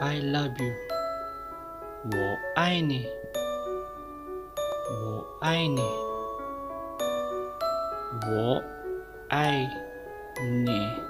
i love you. 我爱你。我爱你。我爱你。